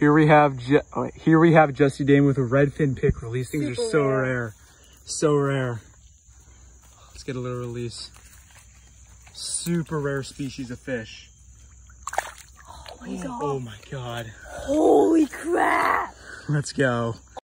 Here we have Je here we have Jesse Dame with a redfin pickerel. These things are so rare. rare. So rare. Let's get a little release. Super rare species of fish. Oh my oh, god. Oh my god. Holy crap. Let's go.